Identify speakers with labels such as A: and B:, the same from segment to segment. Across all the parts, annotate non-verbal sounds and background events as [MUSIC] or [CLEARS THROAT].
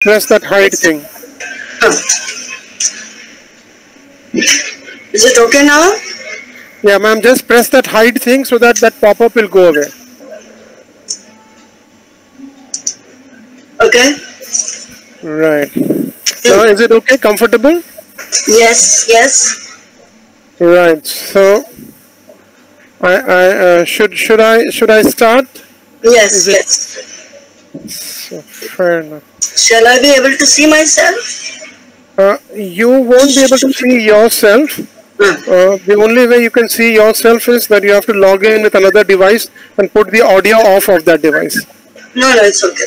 A: press that hide thing.
B: Is it okay now?
A: Yeah, ma'am, just press that hide thing so that that pop-up will go away.
B: Okay.
A: Right. Now, is it okay? Comfortable?
B: Yes, yes.
A: Right. So, I, I uh, should should I should I start?
B: Yes,
A: it-
B: yes.
A: So, fair enough.
B: Shall I be able to see myself?
A: Uh, you won't be able to see yourself. Uh, the only way you can see yourself is that you have to log in with another device and put the audio off of that device.
B: No, no, it's okay.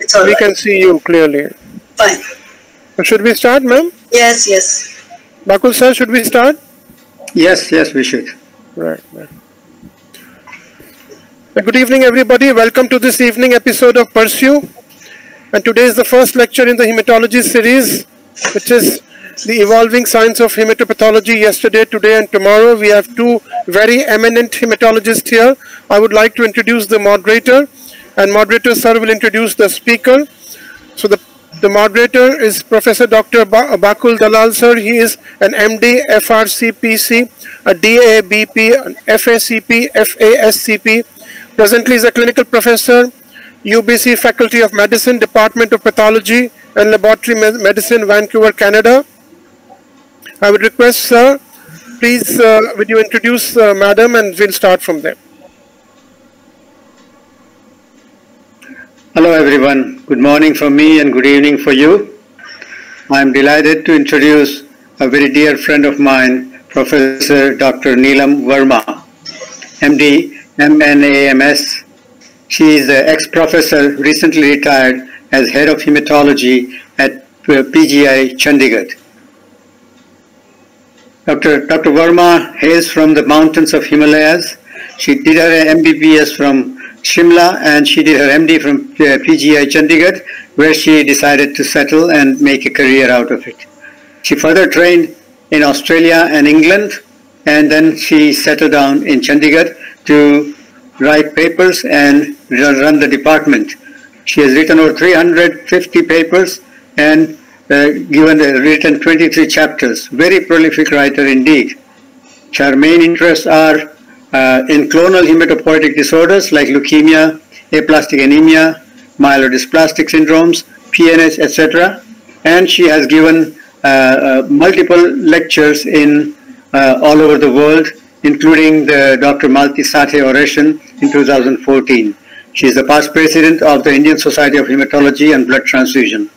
B: It's all
A: We
B: right.
A: can see you clearly.
B: Fine.
A: So should we start, ma'am?
B: Yes, yes.
A: Bakul sir, should we start?
C: Yes, yes, we should.
A: Right. right. Good evening, everybody. Welcome to this evening episode of Pursue. And today is the first lecture in the hematology series, which is the evolving science of hematopathology yesterday, today, and tomorrow. We have two very eminent hematologists here. I would like to introduce the moderator, and moderator sir will introduce the speaker. So the the moderator is Professor Dr. Ba- Bakul Dalal sir. He is an MD, FRCPC, a DABP, an FACP, FASCP. Presently is a clinical professor, UBC Faculty of Medicine, Department of Pathology and Laboratory Me- Medicine, Vancouver, Canada. I would request, sir, please, uh, would you introduce uh, madam and we'll start from there.
C: Hello, everyone. Good morning for me and good evening for you. I'm delighted to introduce a very dear friend of mine, Professor Dr. Neelam Varma, MD, MNAMS. She is the ex-professor recently retired as head of hematology at uh, PGI Chandigarh. Dr. Dr. Varma hails from the mountains of Himalayas. She did her MBBS from Shimla and she did her MD from uh, PGI Chandigarh where she decided to settle and make a career out of it. She further trained in Australia and England and then she settled down in Chandigarh to write papers and run the department. She has written over 350 papers and uh, given written 23 chapters. Very prolific writer indeed. Her main interests are uh, in clonal hematopoietic disorders like leukemia, aplastic anemia, myelodysplastic syndromes, PNH, etc. And she has given uh, uh, multiple lectures in uh, all over the world, including the Dr. Malti Sathe oration in 2014. She is the past president of the Indian Society of Hematology and Blood Transfusion.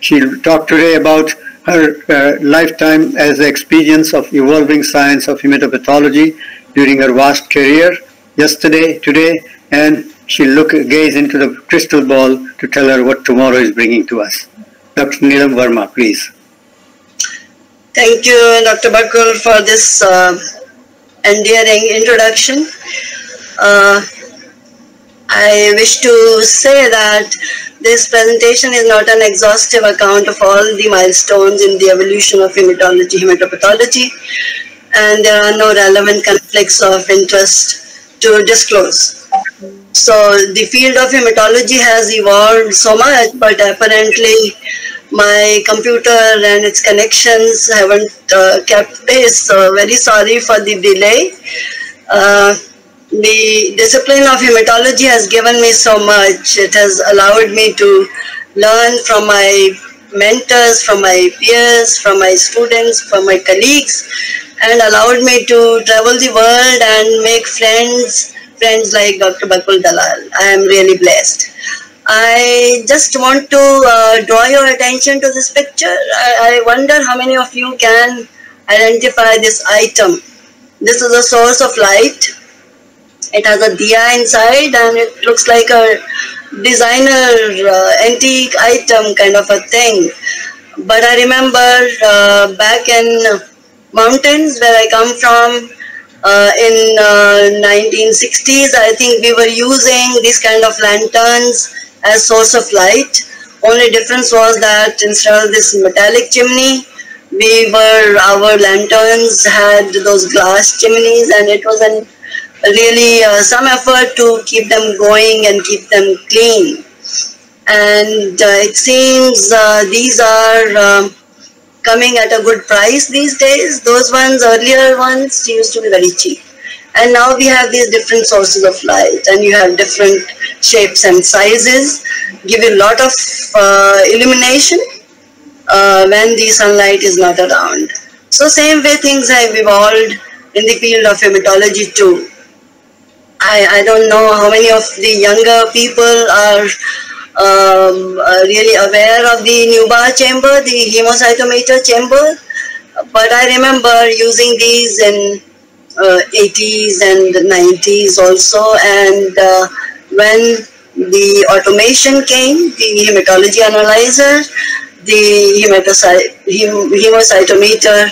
C: She'll talk today about her uh, lifetime as the experience of evolving science of hematopathology during her vast career, yesterday, today, and she'll look gaze into the crystal ball to tell her what tomorrow is bringing to us. Dr. Neelam Varma, please.
B: Thank you, Dr. Bakul, for this uh, endearing introduction. Uh, I wish to say that this presentation is not an exhaustive account of all the milestones in the evolution of hematology, hematopathology, and there are no relevant conflicts of interest to disclose. So the field of hematology has evolved so much, but apparently my computer and its connections haven't uh, kept pace. So very sorry for the delay. Uh, the discipline of hematology has given me so much. It has allowed me to learn from my mentors, from my peers, from my students, from my colleagues, and allowed me to travel the world and make friends, friends like Dr. Bakul Dalal. I am really blessed. I just want to uh, draw your attention to this picture. I, I wonder how many of you can identify this item. This is a source of light. It has a diya inside and it looks like a designer uh, antique item kind of a thing. But I remember uh, back in mountains where I come from, uh, in uh, 1960s, I think we were using these kind of lanterns as source of light. Only difference was that instead of this metallic chimney, we were our lanterns had those glass chimneys, and it was an really uh, some effort to keep them going and keep them clean. and uh, it seems uh, these are um, coming at a good price these days. Those ones, earlier ones, used to be very cheap. And now we have these different sources of light, and you have different shapes and sizes, give you a lot of uh, illumination uh, when the sunlight is not around. So same way things have evolved in the field of hematology too. I, I don't know how many of the younger people are um, uh, really aware of the Neubauer chamber, the hemocytometer chamber, but I remember using these in uh, 80s and 90s also and uh, when the automation came, the hematology analyzer, the hemocytometer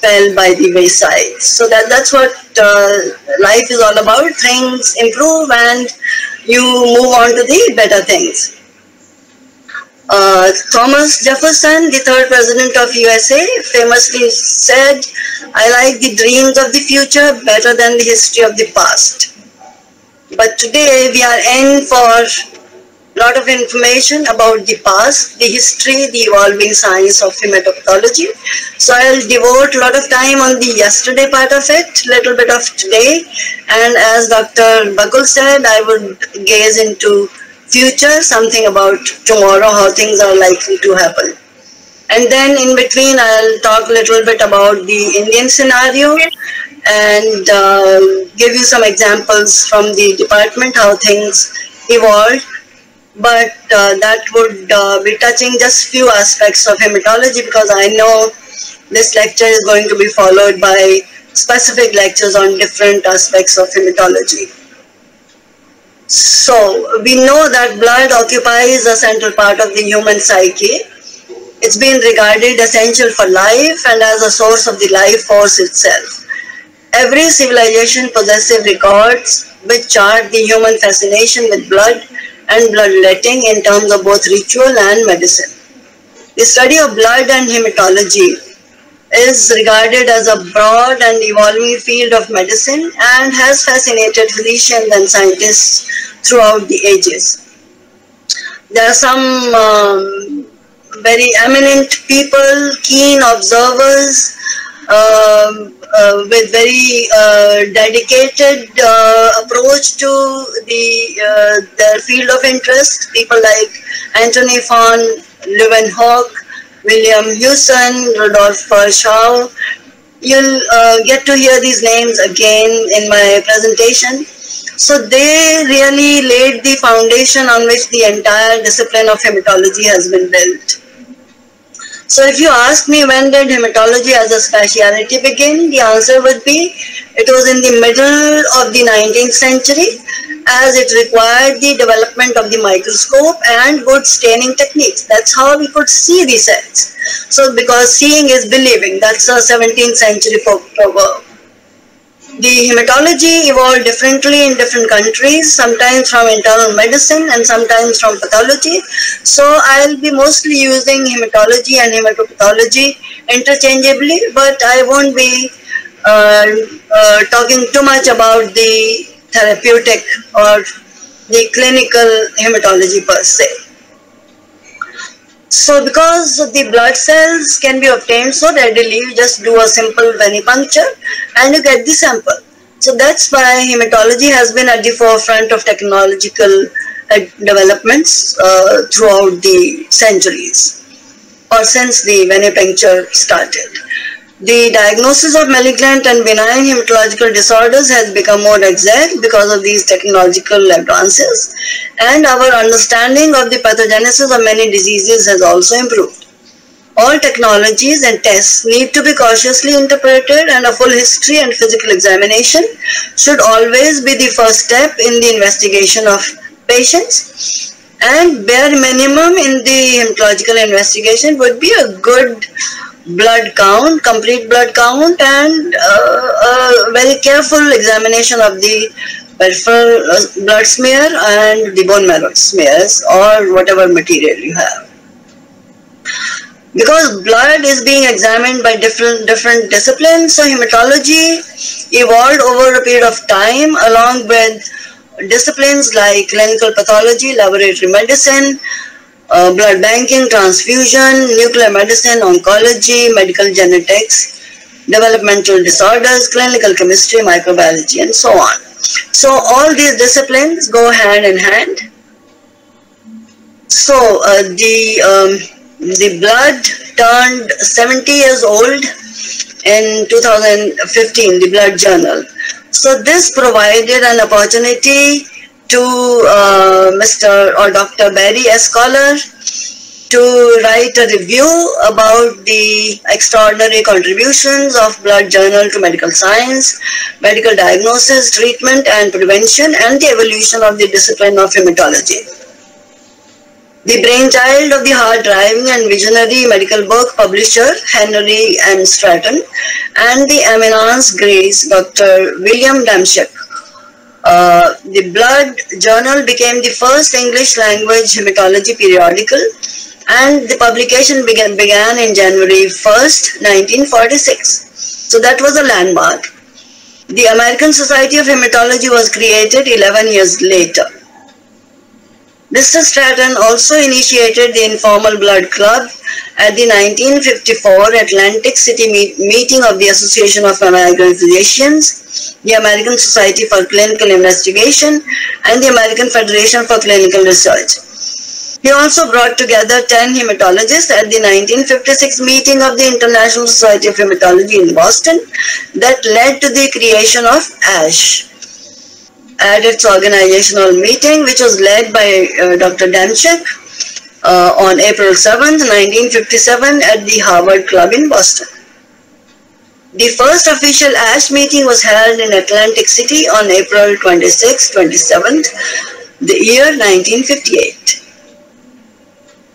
B: fell by the wayside. So that, that's what uh, life is all about. Things improve and you move on to the better things. Uh, Thomas Jefferson, the third president of USA, famously said, I like the dreams of the future better than the history of the past. But today we are in for a lot of information about the past, the history, the evolving science of hematopathology. So I'll devote a lot of time on the yesterday part of it, little bit of today. And as Dr. Bakul said, I would gaze into future, something about tomorrow, how things are likely to happen. And then in between, I'll talk a little bit about the Indian scenario and uh, give you some examples from the department, how things evolved but uh, that would uh, be touching just few aspects of hematology because I know this lecture is going to be followed by specific lectures on different aspects of hematology. So we know that blood occupies a central part of the human psyche. It's been regarded essential for life and as a source of the life force itself. Every civilization possesses records which chart the human fascination with blood and bloodletting in terms of both ritual and medicine. The study of blood and hematology is regarded as a broad and evolving field of medicine and has fascinated physicians and scientists throughout the ages. There are some um, very eminent people, keen observers, um, uh, with very uh, dedicated uh, approach to the their field of interest. People like Anthony von Leeuwenhoek, William Hewson, Rudolf Virchow. You'll uh, get to hear these names again in my presentation. So they really laid the foundation on which the entire discipline of hematology has been built. So if you ask me when did hematology as a specialty begin, the answer would be it was in the middle of the 19th century as it required the development of the microscope and good staining techniques. That's how we could see the cells. So because seeing is believing, that's a 17th century proverb the hematology evolved differently in different countries, sometimes from internal medicine and sometimes from pathology. So I'll be mostly using hematology and hematopathology interchangeably, but I won't be uh, uh, talking too much about the therapeutic or the clinical hematology per se. So because the blood cells can be obtained so readily, you just do a simple venipuncture and you get the sample. So that's why hematology has been at the forefront of technological uh, developments uh, throughout the centuries or since the venipuncture started. The diagnosis of malignant and benign hematological disorders has become more exact because of these technological advances and our understanding of the pathogenesis of many diseases has also improved. All technologies and tests need to be cautiously interpreted and a full history and physical examination should always be the first step in the investigation of patients and bare minimum in the hematological investigation would be a good blood count, complete blood count and uh, a very careful examination of the peripheral uh, blood smear and the bone marrow smears or whatever material you have. Because blood is being examined by different different disciplines, so hematology evolved over a period of time along with disciplines like clinical pathology, laboratory medicine, uh, blood banking, transfusion, nuclear medicine, oncology, medical genetics, developmental disorders, clinical chemistry, microbiology, and so on. So all these disciplines go hand in hand. So uh, the um, the blood turned 70 years old in 2015, the Blood Journal. So this provided an opportunity to uh, Mr. or Dr. Barry S. Coller to write a review about the extraordinary contributions of blood journal to medical science, medical diagnosis, treatment and prevention and the evolution of the discipline of hematology. The brainchild of the hard-driving and visionary medical book publisher Henry M. Stratton and the eminence grace Dr. William Dameshek. Uh, the Blood Journal became the first English language hematology periodical and the publication began, began in January 1st, 1946. So that was a landmark. The American Society of Hematology was created 11 years later. Mr. Stratton also initiated the informal blood club at the 1954 Atlantic City meet meeting of the Association of American Physicians, the American Society for Clinical Investigation, and the American Federation for Clinical Research. He also brought together 10 hematologists at the 1956 meeting of the International Society of Hematology in Boston that led to the creation of ASH at its organizational meeting, which was led by uh, Dr. Dameshek uh, on April 7, 1957 at the Harvard Club in Boston. The first official ASH meeting was held in Atlantic City on April 26, 27th, the year 1958.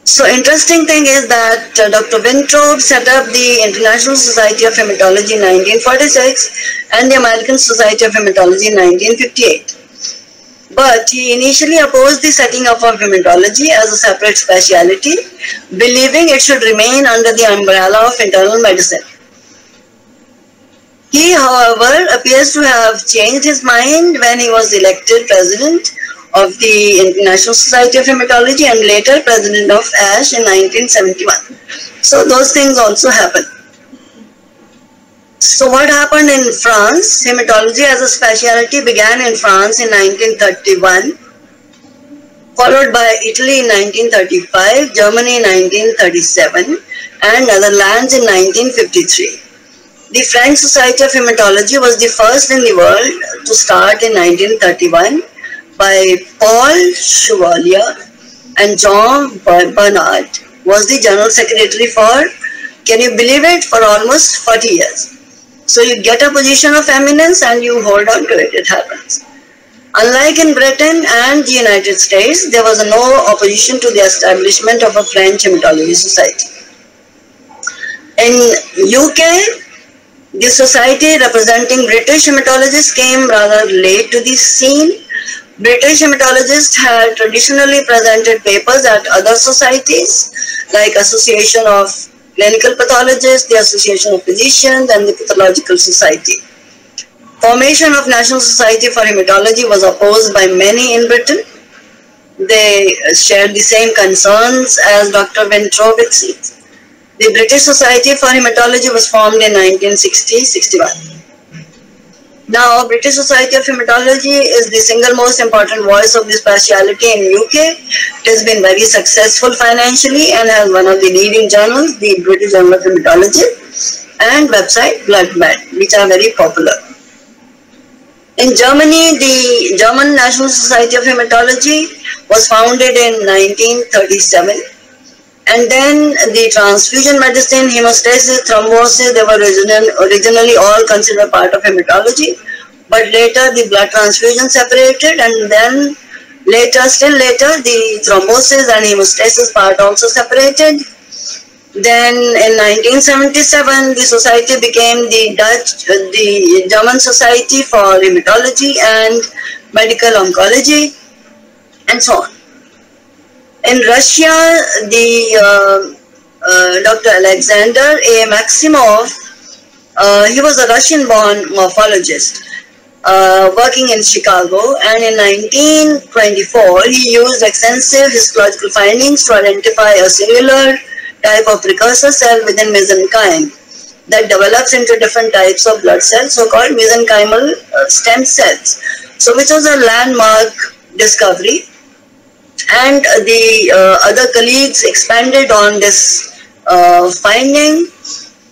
B: So interesting thing is that uh, Dr. Wintrobe set up the International Society of Hematology in 1946 and the American Society of Hematology in 1958. But he initially opposed the setting up of hematology as a separate specialty, believing it should remain under the umbrella of internal medicine. He, however, appears to have changed his mind when he was elected president of the International Society of Hematology and later president of ASH in 1971. So those things also happened. So what happened in France? Hematology as a specialty began in France in 1931, followed by Italy in 1935, Germany in 1937, and Netherlands in 1953. The French Society of Hematology was the first in the world to start in 1931 by Paul Chevalier and Jean Bernard was the General Secretary for, can you believe it, for almost 40 years. So you get a position of eminence and you hold on to it, it happens. Unlike in Britain and the United States, there was no opposition to the establishment of a French hematology society. In UK, the society representing British hematologists came rather late to the scene British hematologists had traditionally presented papers at other societies like Association of Clinical Pathologists, the Association of Physicians and the Pathological Society. Formation of National Society for Hematology was opposed by many in Britain. They shared the same concerns as Dr. Ventrovici. The British Society for Hematology was formed in 1960-61. Now, British Society of Hematology is the single most important voice of this specialty in UK. It has been very successful financially and has one of the leading journals, the British Journal of Hematology, and website BloodMed, which are very popular. In Germany, the German National Society of Hematology was founded in 1937 and then the transfusion medicine, hemostasis, thrombosis, they were originally all considered part of hematology. But later the blood transfusion separated and then later, still later, the thrombosis and hemostasis part also separated. Then in 1977, the society became the Dutch, uh, the German Society for Hematology and Medical Oncology and so on. In Russia, the uh, uh, Dr. Alexander A. Maximov, uh, he was a Russian-born morphologist. uh, working in Chicago, and in 1924 he used extensive histological findings to identify a singular type of precursor cell within mesenchyme that develops into different types of blood cells, so-called mesenchymal stem cells. So, which was a landmark discovery, and the uh, other colleagues expanded on this uh, finding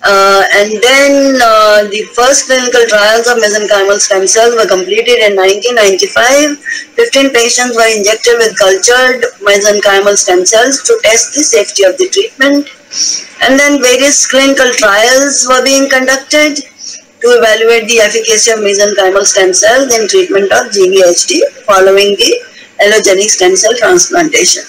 B: uh, and then uh, the first clinical trials of mesenchymal stem cells were completed in 1995. 15 patients were injected with cultured mesenchymal stem cells to test the safety of the treatment. And then various clinical trials were being conducted to evaluate the efficacy of mesenchymal stem cells in treatment of GVHD following the allogenic stem cell transplantation.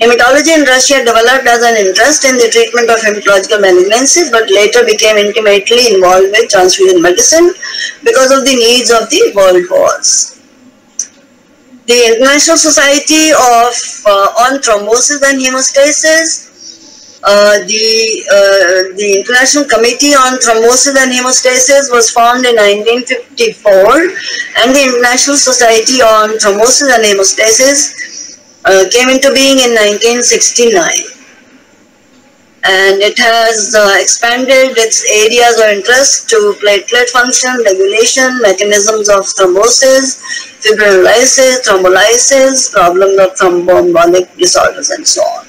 B: Hematology in Russia developed as an interest in the treatment of hematological malignancies but later became intimately involved with transfusion medicine because of the needs of the world wars. The International Society of uh, on Thrombosis and Hemostasis, the, uh, the International Committee on Thrombosis and Hemostasis was formed in 1954 and the International Society on Thrombosis and Hemostasis uh, came into being in 1969 and it has uh, expanded its areas of interest to platelet function, regulation, mechanisms of thrombosis, fibrinolysis, thrombolysis, problems of thromboembolic disorders and so on.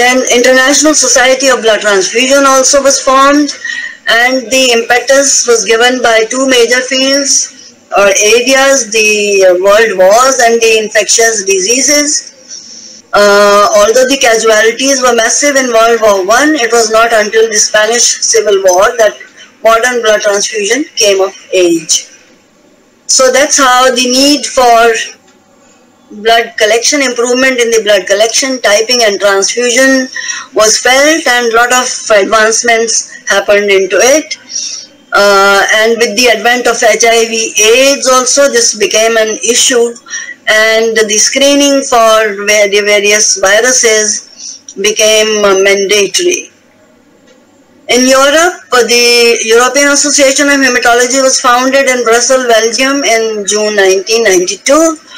B: Then International Society of Blood Transfusion also was formed and the impetus was given by two major fields, or areas, the world wars and the infectious diseases. Uh, although the casualties were massive in World War One, it was not until the Spanish Civil War that modern blood transfusion came of age. So that's how the need for blood collection, improvement in the blood collection, typing and transfusion was felt and lot of advancements happened into it. Uh, and with the advent of HIV AIDS also this became an issue and the screening for the various viruses became uh, mandatory. In Europe, uh, the European Association of Hematology was founded in Brussels, Belgium in June 1992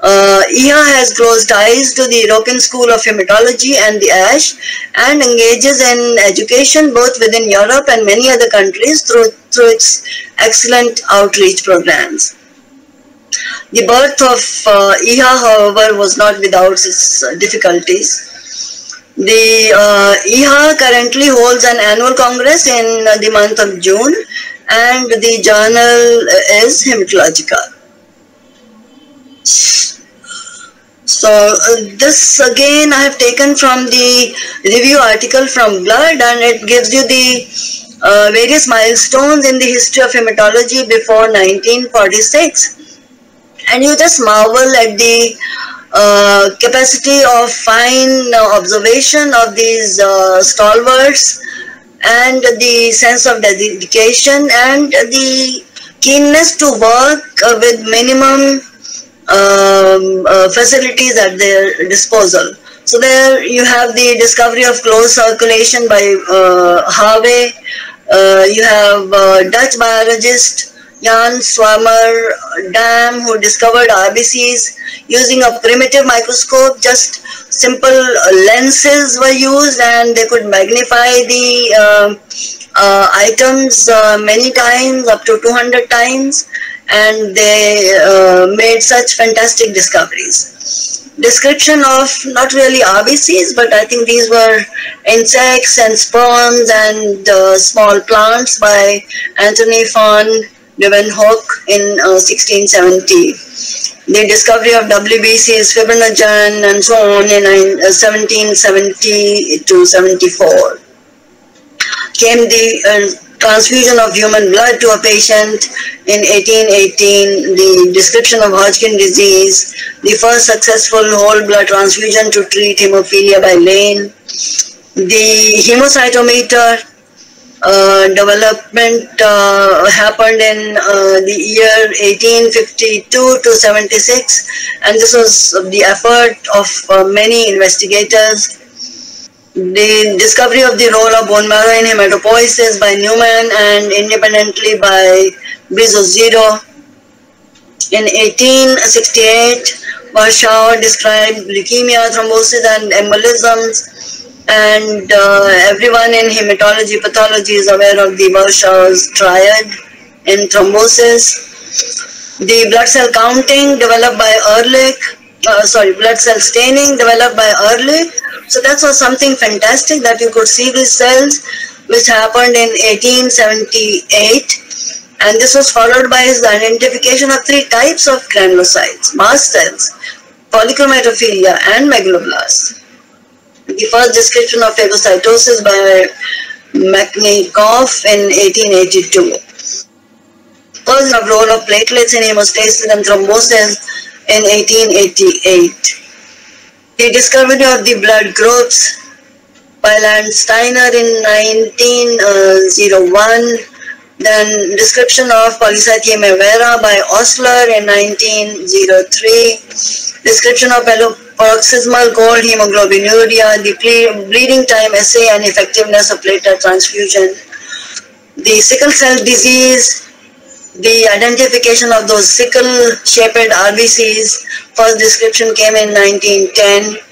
B: uh, has close ties to the European School of Hematology and the ASH and engages in education both within Europe and many other countries through, through its excellent outreach programs. The birth of uh, however, was not without its difficulties. The uh, currently holds an annual congress in the month of June and the journal is Hematologica. So uh, this again I have taken from the review article from Blood and it gives you the uh, various milestones in the history of hematology before 1946 and you just marvel at the uh, capacity of fine observation of these uh, stalwarts and the sense of dedication and the keenness to work with minimum um, uh, facilities at their disposal. So there you have the discovery of closed circulation by uh, Harvey. Uh, you have uh, Dutch biologist Jan Swammerdam who discovered RBCs using a primitive microscope. Just simple lenses were used and they could magnify the uh, items uh, many times, up to 200 times and they uh, made such fantastic discoveries. Description of not really RBCs, but I think these were insects and sperms and uh, small plants by Anthony van Leeuwenhoek in uh, 1670. The discovery of WBCs, fibrinogen, and so on in 1770 uh, to 74. Came the uh, transfusion of human blood to a patient in 1818, the description of Hodgkin disease, the first successful whole blood transfusion to treat hemophilia by Lane, the hemocytometer uh, development uh, happened in uh, the year 1852 to 76 and this was the effort of uh, many investigators the discovery of the role of bone marrow in hematopoiesis by Neumann and independently by Zero. In 1868, Virchow described leukemia, thrombosis, and embolisms, and uh, everyone in hematology pathology is aware of the Virchow's triad in thrombosis. The blood cell counting developed by Ehrlich, uh, sorry, blood cell staining developed by Ehrlich. So that was something fantastic that you could see these cells, which happened in 1878 and this was followed by his identification of three types of granulocytes, mast cells, polychromatophilia, and megaloblasts. The first description of phagocytosis by Metchnikoff in 1882. First of role of platelets in hemostasis and thrombosis in 1888. The discovery of the blood groups by Landsteiner in 1901 uh, then description of polycythemia vera by Osler in 1903. Description of paroxysmal cold hemoglobinuria, the bleeding time assay and effectiveness of platelet transfusion. The sickle cell disease, the identification of those sickle-shaped RBCs, first description came in 1910.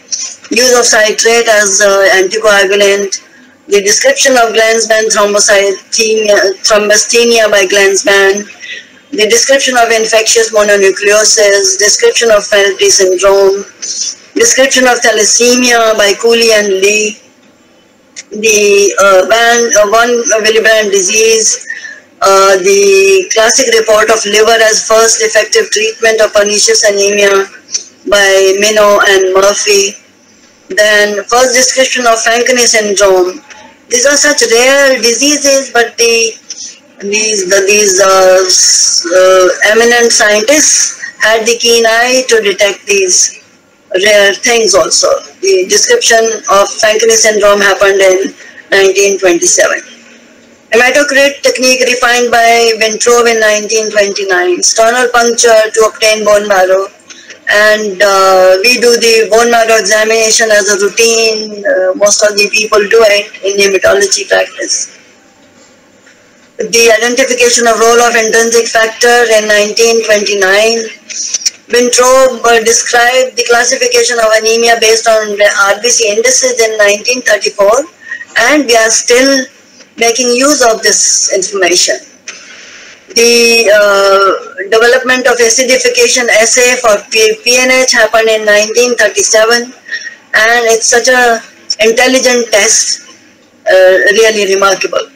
B: Use of citrate as uh, anticoagulant, the description of Glanzmann thrombasthenia by Glanzmann, the description of infectious mononucleosis, description of Flaherty syndrome, description of thalassemia by Cooley and Lee, the uh, band, uh, von Willebrand disease, uh, the classic report of liver as first effective treatment of pernicious anemia by Minot and Murphy, then first description of Fanconi syndrome, these are such rare diseases, but the these the, these uh, uh, eminent scientists had the keen eye to detect these rare things also. The description of Fanconi syndrome happened in 1927. Hematocrit technique refined by Wintrobe in 1929. Sternal puncture to obtain bone marrow and uh, we do the bone marrow examination as a routine. Uh, most of the people do it in hematology practice. The identification of role of intrinsic factor in 1929. Wintrobe uh, described the classification of anemia based on RBC indices in 1934 and we are still making use of this information the uh, development of acidification assay for PNH happened in 1937 and it's such a intelligent test, uh, really remarkable.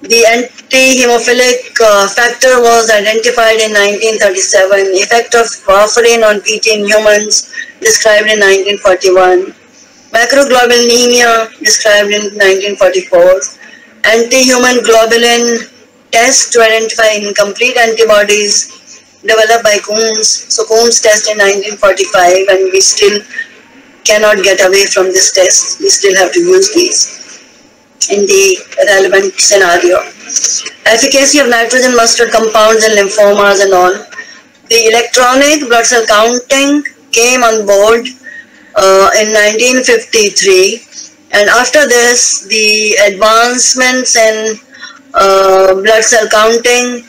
B: The anti-hemophilic uh, factor was identified in 1937, effect of warfarin on PT in humans described in 1941, macroglobulinemia described in 1944, anti-human globulin test to identify incomplete antibodies developed by Coombs. So Coombs test in 1945 and we still cannot get away from this test. We still have to use these in the relevant scenario. Efficacy of nitrogen mustard compounds in lymphomas and all. The electronic blood cell counting came on board uh, in 1953 and after this the advancements in uh, blood cell counting,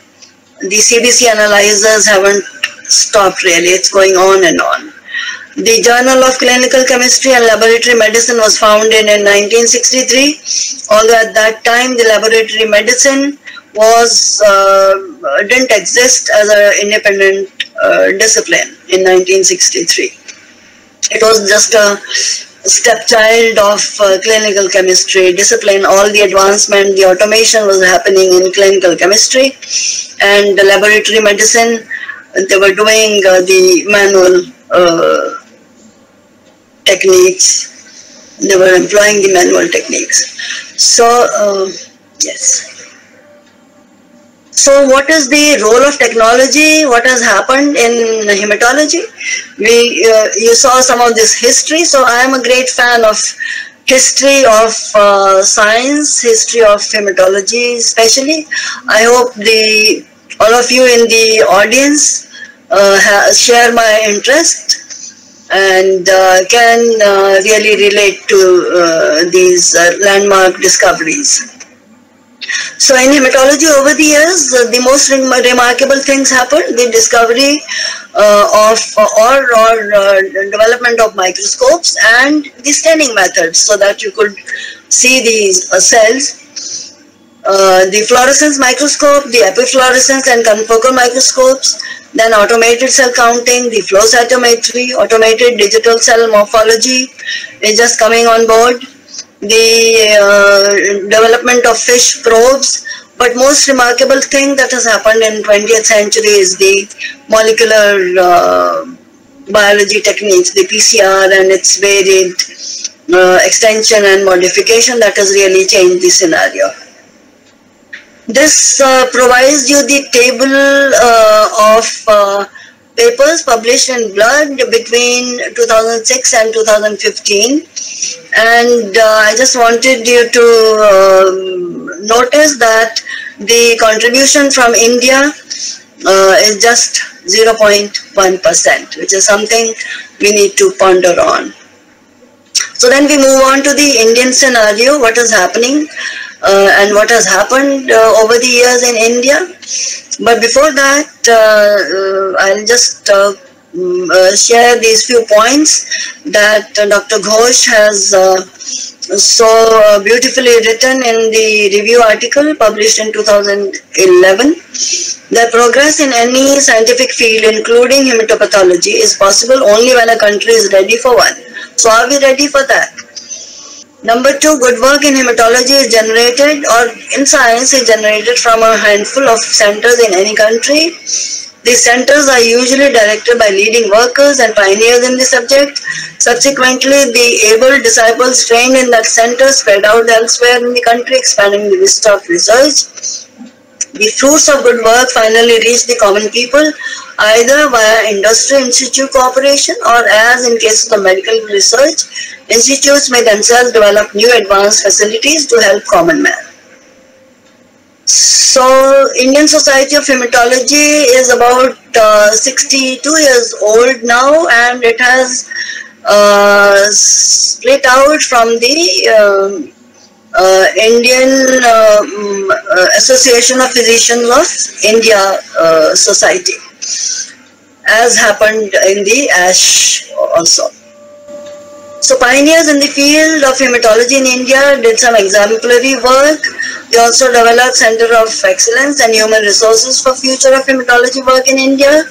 B: the CBC analyzers haven't stopped really, it's going on and on. The Journal of Clinical Chemistry and Laboratory Medicine was founded in 1963, although at that time the laboratory medicine was uh, didn't exist as an independent uh, discipline in 1963. It was just a stepchild of uh, clinical chemistry discipline. All the advancement, the automation was happening in clinical chemistry and the laboratory medicine, they were doing uh, the manual uh, techniques. They were employing the manual techniques. So, uh, yes. So what is the role of technology? What has happened in hematology? We, uh, you saw some of this history. So I am a great fan of history of uh, science, history of hematology especially. I hope the all of you in the audience uh, share my interest and uh, can uh, really relate to uh, these uh, landmark discoveries. So in hematology over the years, uh, the most rem- remarkable things happened. The discovery uh, of or, or uh, development of microscopes and the staining methods so that you could see these uh, cells. Uh, the fluorescence microscope, the epifluorescence and confocal microscopes, then automated cell counting, the flow cytometry, automated digital cell morphology is just coming on board the uh, development of FISH probes. But most remarkable thing that has happened in 20th century is the molecular uh, biology techniques, the PCR and its varied uh, extension and modification that has really changed the scenario. This uh, provides you the table uh, of uh, papers published in Blood between 2006 and 2015 and uh, I just wanted you to um, notice that the contribution from India uh, is just 0.1% which is something we need to ponder on. So then we move on to the Indian scenario, what is happening uh, and what has happened uh, over the years in India. But before that, uh, uh I'll just uh, mm, share these few points that Dr. Ghosh has so beautifully written in the review article published in 2011. The progress in any scientific field, including hematopathology, is possible only when a country is ready for one. So are we ready for that? Number two, good work in hematology is generated or in science is generated from a handful of centers in any country. These centers are usually directed by leading workers and pioneers in the subject. Subsequently, the able disciples trained in that center spread out elsewhere in the country, expanding the vista of research. The fruits of good work finally reach the common people either via industry institute cooperation or as in case of the medical research, institutes may themselves develop new advanced facilities to help common man. So, Indian Society of Hematology is about uh, 62 years old now and it has uh, split out from the um, uh, Indian um, uh, Association of Physicians of India uh, Society, as happened in the ASH also. So pioneers in the field of hematology in India did some exemplary work. They also developed Center of Excellence and Human Resources for Future of Hematology work in India.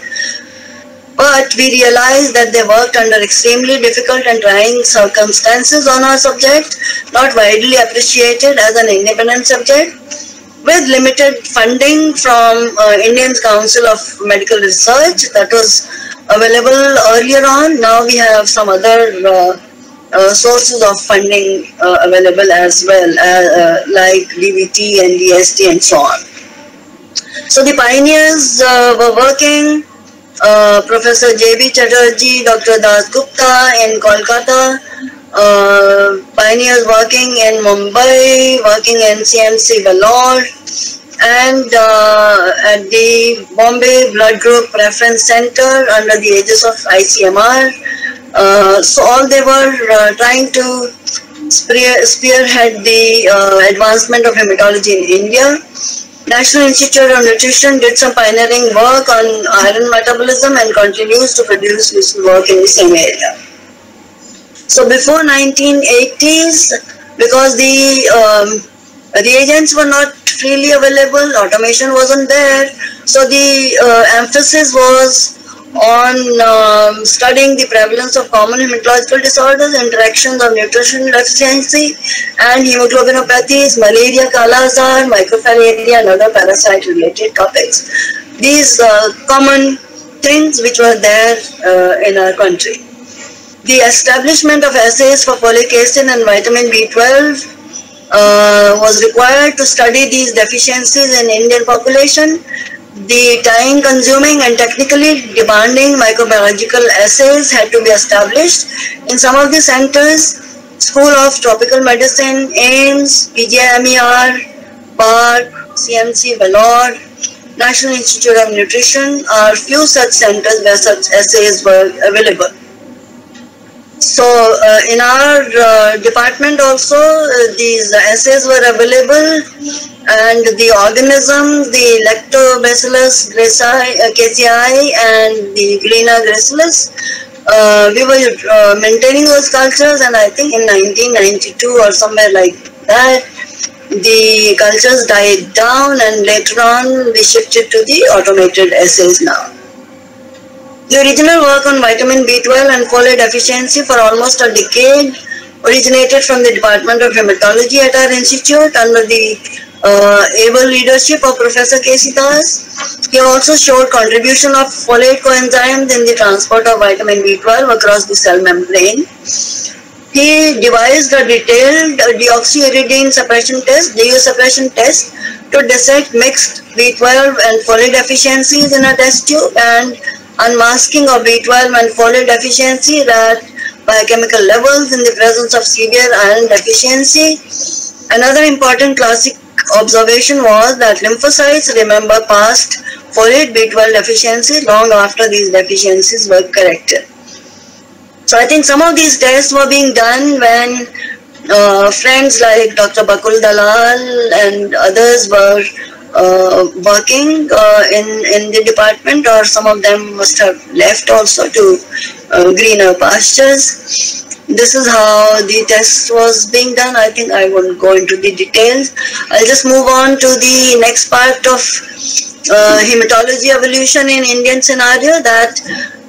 B: But we realized that they worked under extremely difficult and trying circumstances on our subject, not widely appreciated as an independent subject. With limited funding from uh, Indians Council of Medical Research that was available earlier on, now we have some other uh, uh, sources of funding uh, available as well, uh, uh like DBT and DST and so on. So the pioneers uh, were working uh, Professor J.B. Chatterjee, Dr. Das Gupta in Kolkata, uh, pioneers working in Mumbai, working in CMC Vellore, and uh, at the Bombay Blood Group Reference Center under the aegis of ICMR. Uh, so all they were uh, trying to spearhead the uh, advancement of hematology in India. National Institute of Nutrition did some pioneering work on iron metabolism and continues to produce useful work in the same area. So before 1980s, because the um, reagents were not freely available, automation wasn't there, so the uh, emphasis was on um, studying the prevalence of common hematological disorders, interactions of nutrition deficiency, and hemoglobinopathies, malaria, kala-azar, microfilaria, and other parasite-related topics. These uh, common things which were there uh, in our country. The establishment of assays for folic and vitamin B12 uh, was required to study these deficiencies in Indian population the time consuming and technically demanding microbiological assays had to be established. In some of the centers, School of Tropical Medicine, AIIMS, PGIMER, PARC, CMC, Vellore, National Institute of Nutrition are few such centers where such assays were available. so uh, in our uh, department also uh, these assays were available and the organism the lactobacillus graci, uh, casei and the Euglena gracilis uh, we were uh, maintaining those cultures and I think in 1992 or somewhere like that the cultures died down and later on we shifted to the automated assays now. The original work on vitamin B12 and folate deficiency for almost a decade originated from the Department of Hematology at our institute under the uh, able leadership of Professor. Das. He also showed contribution of folate coenzymes in the transport of vitamin B12 across the cell membrane. He devised a detailed deoxyuridine suppression test, DU suppression test, to dissect mixed B12 and folate deficiencies in a test tube and unmasking of B12 and folate deficiency at biochemical levels in the presence of severe iron deficiency. Another important classic observation was that lymphocytes remember past folate B12 deficiency long after these deficiencies were corrected. So I think some of these tests were being done when uh, friends like Dr. Bakul Dalal and others were uh, working uh, in, in the department or some of them must have left also to uh, greener pastures. This is how the test was being done. I think I won't go into the details. I'll just move on to the next part of uh, hematology evolution in Indian scenario that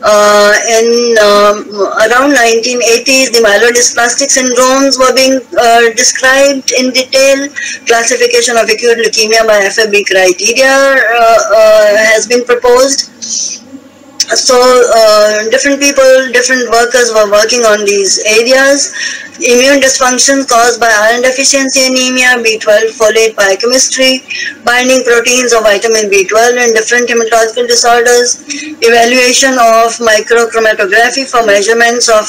B: uh, in um, around 1980s, the myelodysplastic syndromes were being uh, described in detail. Classification of acute leukemia by FAB criteria uh, uh, has been proposed. So uh, different people, different workers were working on these areas. Immune dysfunction caused by iron deficiency anemia, B12 folate biochemistry, binding proteins of vitamin B12 in different hematological disorders, evaluation of microchromatography for measurements of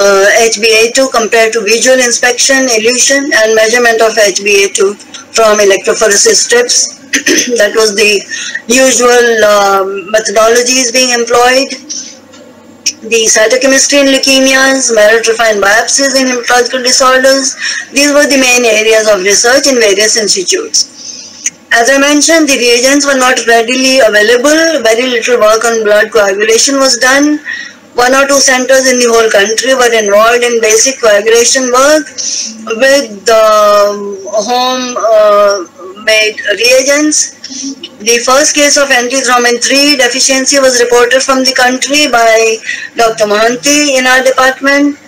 B: uh, HbA2 compared to visual inspection, elution, and measurement of HbA2 from electrophoresis strips. [CLEARS THROAT] that was the usual uh, methodologies being employed the cytochemistry in leukemias, marrow-trephine biopsies in hematological disorders. These were the main areas of research in various institutes. As I mentioned, the reagents were not readily available. Very little work on blood coagulation was done. One or two centers in the whole country were involved in basic coagulation work with the home uh, made reagents. The first case of antithrombin 3 deficiency was reported from the country by Dr. Mohanty in our department.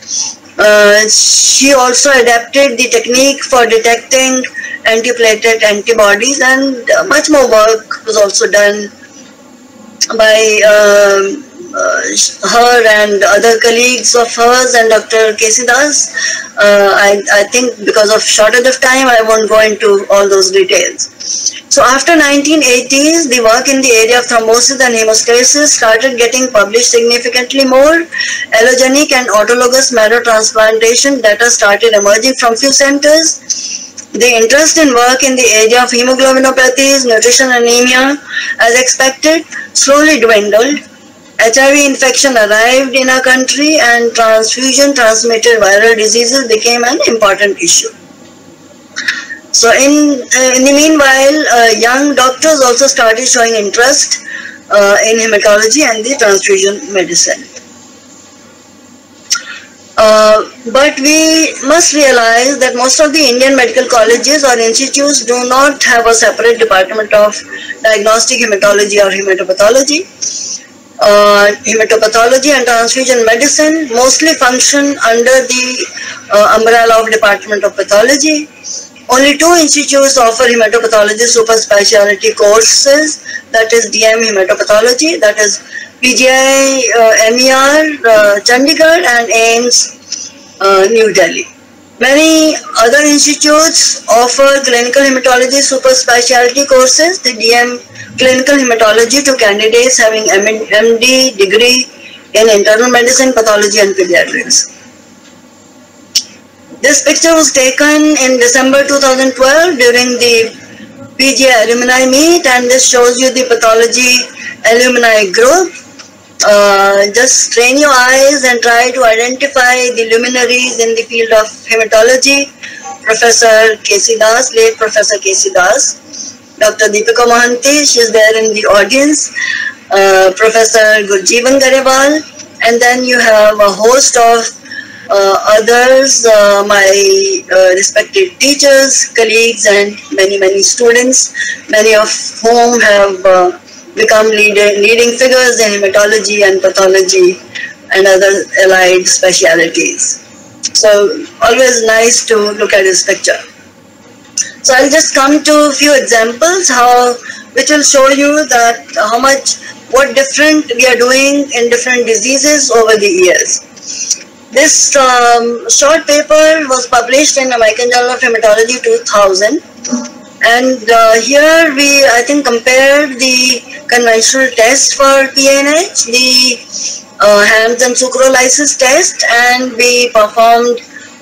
B: Uh, she also adapted the technique for detecting antiplatelet antibodies and much more work was also done by um, her and other colleagues of hers and Dr. K.C. Das. Uh, I, I think because of shortage of time, I won't go into all those details. So after 1980s, the work in the area of thrombosis and hemostasis started getting published significantly more. Allogenic and autologous marrow transplantation data started emerging from few centers. The interest in work in the area of hemoglobinopathies, nutrition anemia, as expected, slowly dwindled HIV infection arrived in our country and transfusion transmitted viral diseases became an important issue. So in, uh, in the meanwhile, uh, young doctors also started showing interest uh, in hematology and the transfusion medicine. Uh, but we must realize that most of the Indian medical colleges or institutes do not have a separate department of diagnostic hematology or hematopathology. Uh, hematopathology and transfusion medicine mostly function under the uh, umbrella of Department of Pathology. Only two institutes offer hematopathology super specialty courses, that is DM hematopathology, that is PGI uh, MER uh, Chandigarh and AIIMS uh, New Delhi. Many other institutes offer clinical hematology super specialty courses, the DM clinical hematology to candidates having MD degree in internal medicine, pathology and pediatrics. This picture was taken in December 2012 during the PGI alumni meet and this shows you the pathology alumni group. uh, just train your eyes and try to identify the luminaries in the field of hematology. Professor K.C. Das, late Professor K.C. Das, Dr. Deepika Mohanty, she is there in the audience, uh, Professor Gurjeevan Garewal, and then you have a host of uh, others, uh, my uh, respected teachers, colleagues, and many, many students, many of whom have uh, become leading, leading figures in hematology and pathology and other allied specialities. So always nice to look at this picture. So I'll just come to a few examples how which will show you that how much what different we are doing in different diseases over the years. This um, short paper was published in American Journal of Hematology 2000 and uh, here we I think compared the conventional test for PNH, the uh, and sucrolysis test and we performed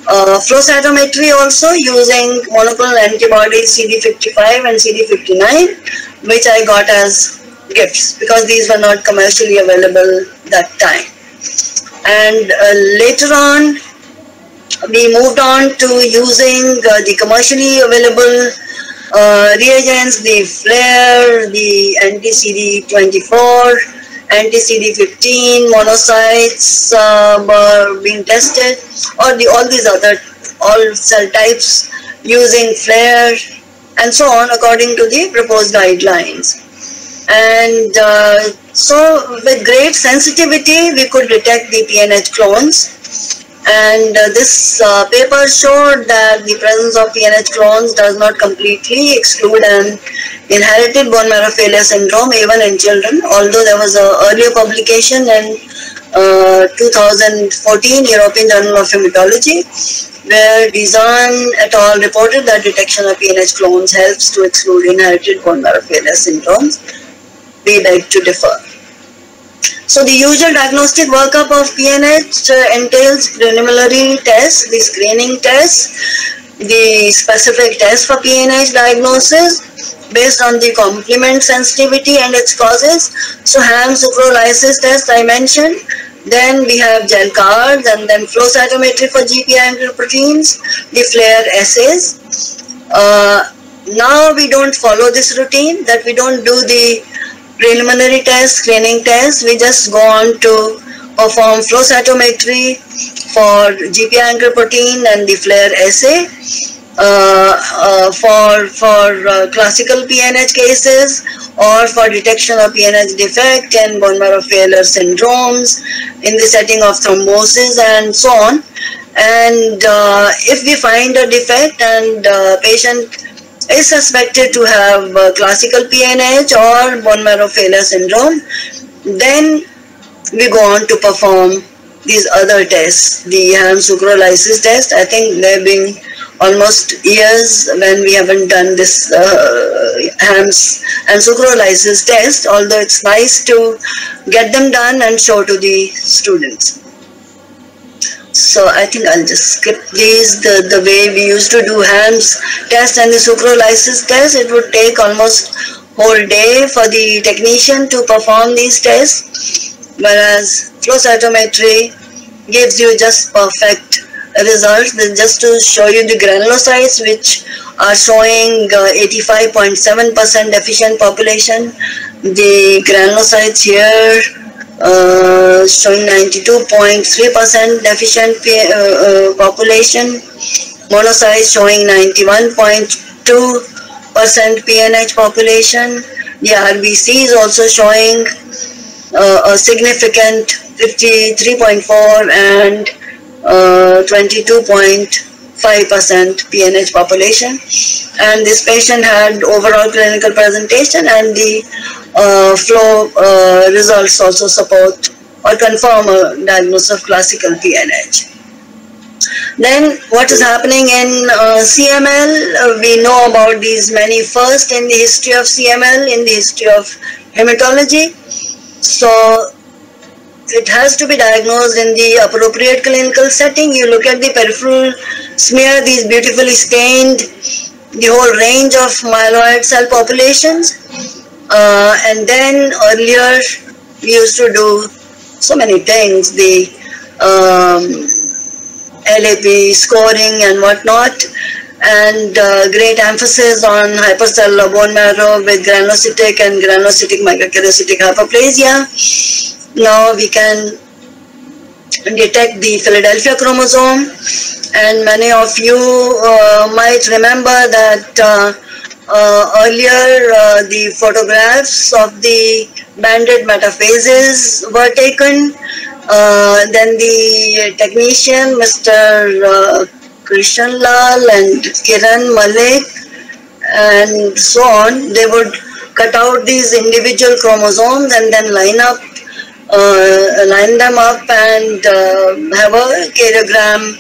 B: uh, flow cytometry also using monoclonal antibodies CD55 and CD59 which I got as gifts because these were not commercially available that time. And uh, later on we moved on to using uh, the commercially available uh, reagents, the FLAER the anti-CD24, anti-CD15 monocytes uh, were being tested or the all these other all cell types using FLAER and so on according to the proposed guidelines. And uh, so with great sensitivity we could detect the PNH clones and uh, this uh, paper showed that the presence of PNH clones does not completely exclude an inherited bone marrow failure syndrome even in children, although there was an earlier publication in uh, 2014 European Journal of Hematology where Dizan et al. reported that detection of PNH clones helps to exclude inherited bone marrow failure syndromes. We beg to differ. So the usual diagnostic workup of PNH uh, entails preliminary tests, the screening tests, the specific test for PNH diagnosis based on the complement sensitivity and its causes. So ham sucrolysis test I mentioned. Then we have gel cards and then flow cytometry for GPI proteins, the FLAER assays. Uh, now we don't follow this routine that we don't do the preliminary test, screening test, we just go on to perform flow cytometry for GP anchor protein and the FLAER assay. Uh, uh, for for uh, classical PNH cases or for detection of PNH defect and bone marrow failure syndromes in the setting of thrombosis and so on. And uh, if we find a defect and uh, patient is suspected to have uh, classical PNH or bone marrow failure syndrome, then we go on to perform these other tests, the ham sucrolysis test. I think there have been almost years when we haven't done this uh, hams and test, although it's nice to get them done and show to the students. So I think I'll just skip these. The, the way we used to do HAMS test and the sucrolysis test, it would take almost whole day for the technician to perform these tests. Whereas flow cytometry gives you just perfect results. Just to show you the granulocytes which are showing 85.7% uh, deficient population. The granulocytes here uh, 92.3% deficient uh, uh, population, monocytes showing 91.2% PNH population. The RBC is also showing uh, a significant 53.4 and uh, 22. 5% PNH population. And this patient had overall clinical presentation and the uh, flow uh, results also support or confirm a diagnosis of classical PNH. Then what is happening in uh, CML, uh, we know about these many first in the history of CML, in the history of hematology. So it has to be diagnosed in the appropriate clinical setting. You look at the peripheral smear, these beautifully stained, the whole range of myeloid cell populations uh, and then earlier we used to do so many things, the um, LAP scoring and whatnot, and uh, great emphasis on hypercellular bone marrow with granulocytic and granulocytic megakaryocytic hyperplasia. Now we can detect the Philadelphia chromosome and many of you uh, might remember that uh, uh, earlier uh, the photographs of the banded metaphases were taken. Uh, then the technician, Mr. Uh, Krishan Lal and Kiran Malik and so on, they would cut out these individual chromosomes and then line up uh, line them up and uh, have a karyogram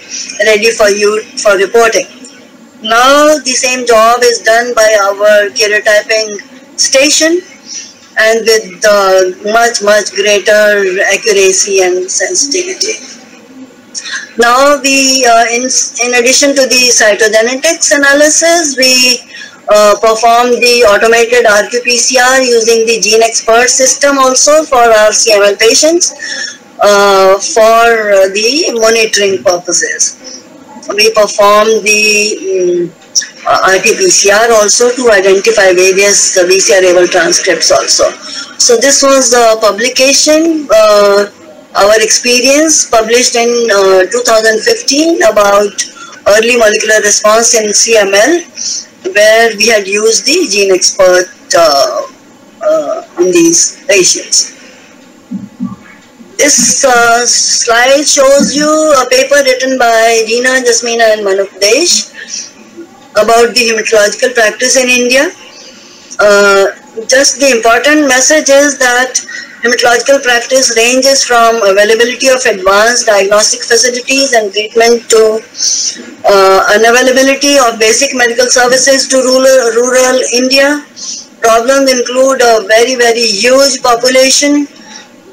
B: ready for you for reporting. Now the same job is done by our karyotyping station and with uh, much much greater accuracy and sensitivity. Now we, uh, in, in addition to the cytogenetics analysis, we uh, perform the automated RT-PCR using the GeneXpert system also for our CML patients uh, for the monitoring purposes. We perform the um, uh, RT-PCR also to identify various BCR-ABL transcripts also. So this was the publication, uh, our experience published in uh, 2015 about early molecular response in CML where we had used the GeneXpert uh, uh, in these patients. This uh, slide shows you a paper written by Reena, Jasmina and Manuk Desh about the hematological practice in India. Uh, just the important message is that Hematological practice ranges from availability of advanced diagnostic facilities and treatment to uh, unavailability of basic medical services to rural, rural India. Problems include a very, very huge population,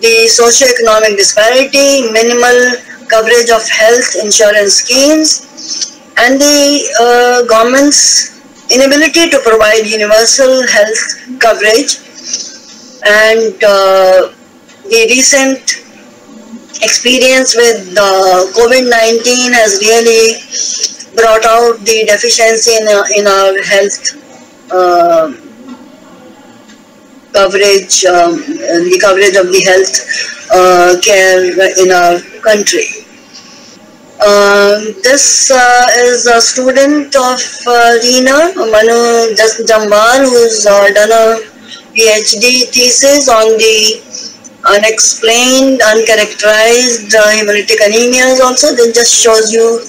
B: the socio-economic disparity, minimal coverage of health insurance schemes, and the uh, government's inability to provide universal health coverage and uh, the recent experience with uh, COVID-19 has really brought out the deficiency in, uh, in our health uh, coverage, um, the coverage of the health uh, care in our country. Um, this uh, is a student of uh, Reena, Manu Jamwal, who's uh, done a PhD thesis on the unexplained, uncharacterized uh, hemolytic anemias also. That just shows you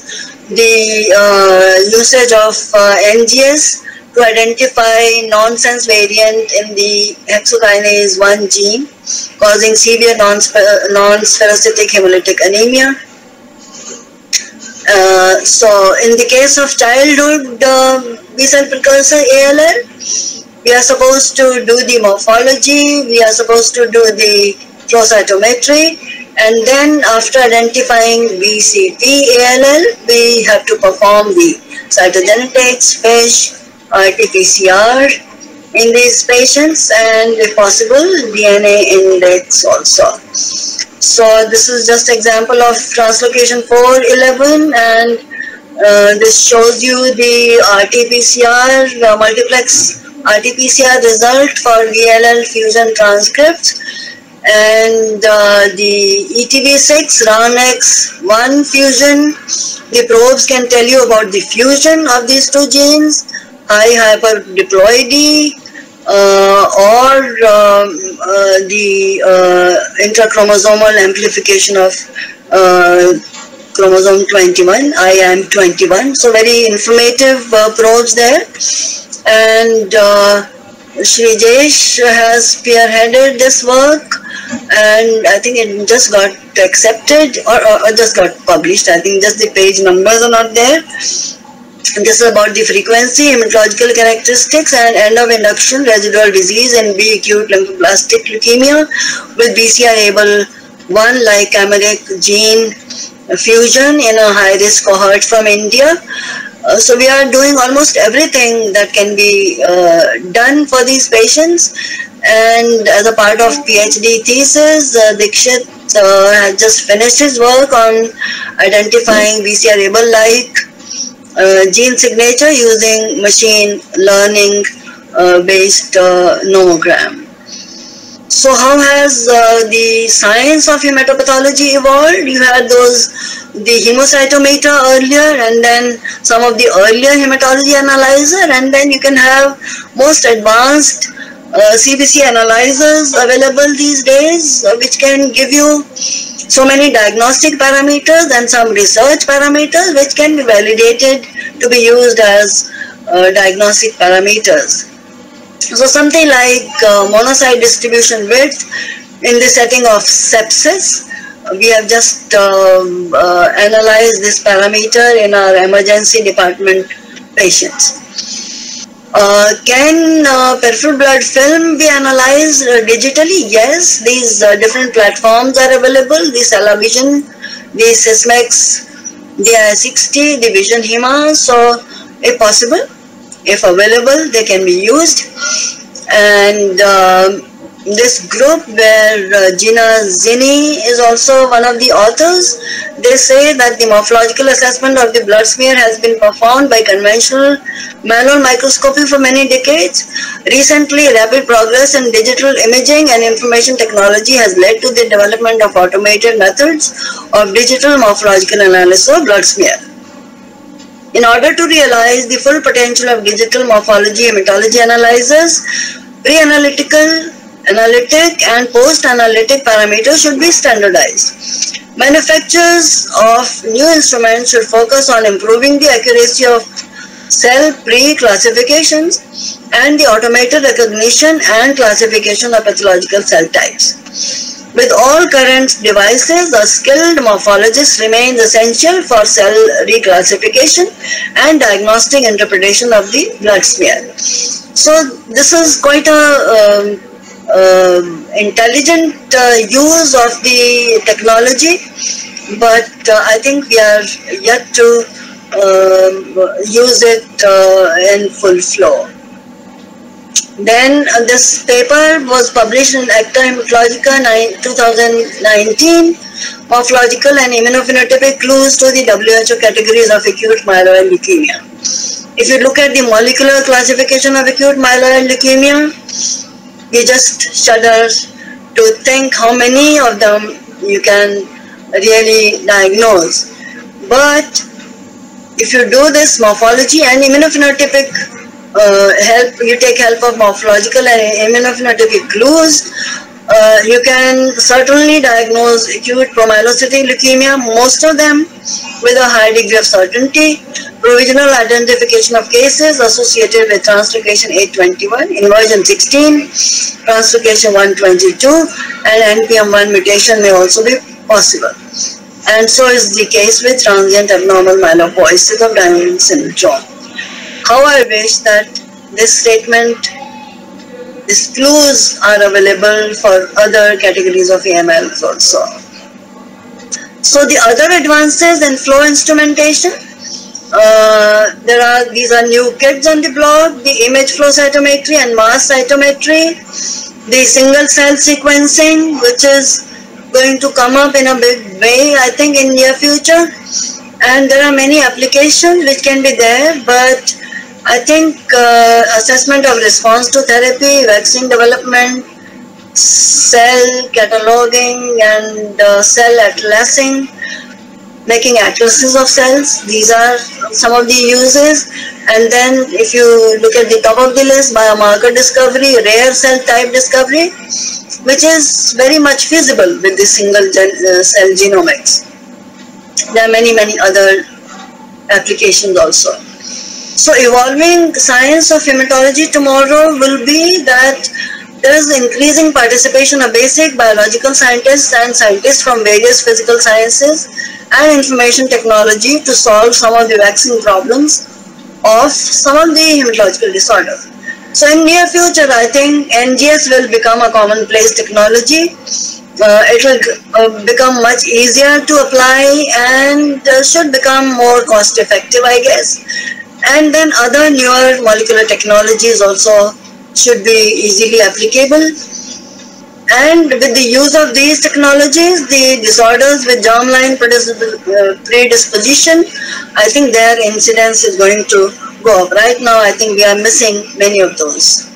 B: the uh, usage of uh, NGS to identify nonsense variant in the hexokinase 1 gene causing severe non-spherocytic hemolytic anemia. Uh, so in the case of childhood uh, B-cell precursor ALL, we are supposed to do the morphology, we are supposed to do the flow cytometry, and then after identifying BCP ALL, we have to perform the cytogenetics, FISH, RT-PCR in these patients, and if possible, DNA index also. So this is just example of translocation 411 and uh, this shows you the RT-PCR uh, multiplex RT-PCR result for VLL fusion transcripts and uh, the ETV6 RUNX1 fusion. The probes can tell you about the fusion of these two genes, high hyperdiploidy, uh, or um, uh, the uh, intrachromosomal amplification of uh, chromosome 21, iAMP21. So very informative uh, probes there and uh, has spearheaded this work and I think it just got accepted or, or, just got published. I think just the page numbers are not there. This is about the frequency, hematological characteristics and end of induction residual disease and B acute lymphoblastic leukemia with BCR-ABL 1 like chimeric gene fusion in a high risk cohort from India uh, so we are doing almost everything that can be uh, done for these patients. And as a part of PhD thesis, uh, Dikshit So has just finished his work on identifying BCR-ABL-like uh, gene signature using machine learning uh, based uh, nomogram. So how has uh, the science of hematopathology evolved? You had those, the hemocytometer earlier and then some of the earlier hematology analyzer and then you can have most advanced uh, CBC analyzers available these days uh, which can give you so many diagnostic parameters and some research parameters which can be validated to be used as uh, diagnostic parameters. So something like uh, monocyte distribution width in the setting of sepsis. We have just um, uh, analyzed this parameter in our emergency department patients. Uh, can uh, peripheral blood film be analyzed uh, digitally? Yes, these uh, different platforms are available. The CellaVision, the Sysmex, the I60, the Vision Hema. So, if possible, if available, they can be used. And um, this group where uh, Gina Zini is also one of the authors, they say that the morphological assessment of the blood smear has been performed by conventional manual microscopy for many decades. Recently, rapid progress in digital imaging and information technology has led to the development of automated methods of digital morphological analysis of blood smear. In order to realize the full potential of digital morphology and hematology analyzers, pre-analytical analytic and post-analytic parameters should be standardized. Manufacturers of new instruments should focus on improving the accuracy of cell pre-classifications and the automated recognition and classification of pathological cell types. With all current devices, a skilled morphologist remains essential for cell reclassification and diagnostic interpretation of the blood smear. So this is quite a uh, intelligent uh, use of the technology, but uh, I think we are yet to um, use it uh, in full flow. Then uh, this paper was published in Acta Hematologica 2019, Morphological and Immunophenotypic Clues to the WHO categories of acute myeloid leukemia. If you look at the molecular classification of acute myeloid leukemia, you just shudder to think how many of them you can really diagnose. But if you do this morphology and immunophenotypic uh, help, you take help of morphological and immunophenotypic clues, uh, you can certainly diagnose acute promyelocytic leukemia, most of them with a high degree of certainty. Provisional identification of cases associated with translocation 821, inversion 16, translocation 122, and NPM1 mutation may also be possible. And so is the case with transient abnormal myelopoiesis of Diamond syndrome. How I wish that this statement, these clues are available for other categories of AMLs also. So the other advances in flow instrumentation, uh, there are these are new kits on the block, the image flow cytometry and mass cytometry, the single cell sequencing, which is going to come up in a big way, I think, in near future. And there are many applications which can be there, but I think uh, assessment of response to therapy, vaccine development, cell cataloging and uh, cell atlasing, making atlases of cells. These are some of the uses. And then if you look at the top of the list, biomarker discovery, rare cell type discovery, which is very much feasible with the single gen, uh, cell genomics. There are many, many other applications also. So evolving science of hematology tomorrow will be that there is increasing participation of basic biological scientists and scientists from various physical sciences and information technology to solve some of the vaccine problems of some of the hematological disorders. So in near future, I think NGS will become a commonplace technology. Uh, it will uh, become much easier to apply and uh, should become more cost effective, I guess. And then other newer molecular technologies also should be easily applicable. And with the use of these technologies, the disorders with germline uh, predisposition, I think their incidence is going to go up. Right now, I think we are missing many of those.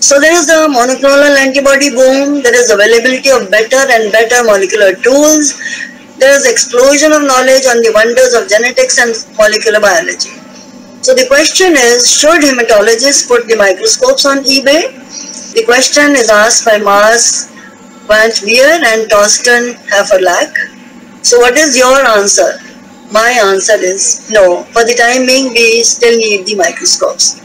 B: So there is a monoclonal antibody boom, there is availability of better and better molecular tools, there is explosion of knowledge on the wonders of genetics and molecular biology. So the question is, should hematologists put the microscopes on eBay? The question is asked by Mars Van Weir and Torsten Haferlach. So what is your answer? My answer is no. For the time being, we still need the microscopes.